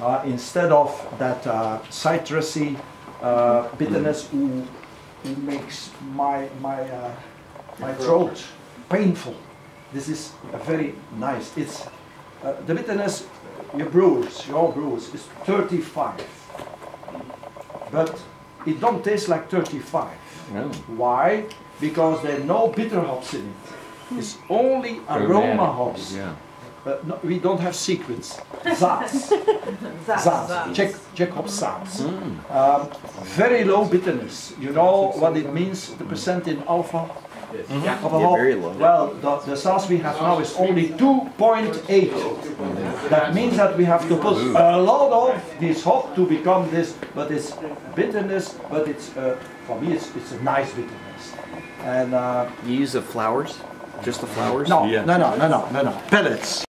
uh, instead of that uh, citrusy uh, bitterness who, who makes my, my, uh, my throat painful. This is a very nice. It's uh, the bitterness, your brewers, your brewers is 35, but it don't taste like 35. No. Why? Because there are no bitter hops in it. It's only aroma hops. Yeah. Uh, no, we don't have secrets. Saaz. Saaz. Check, Czech hop Saaz. Um, very low bitterness. You know what it means, the percent in alpha? Of a Yeah, very low. Well, the, the Saaz we have now is only 2.8. That means that we have to put a lot of this hop to become this, but it's bitterness, but it's, uh, for me, it's, it's a nice bitterness. And uh, You use the flowers? Just the flowers? no, Yeah. no, no, no, no, no, no, pellets.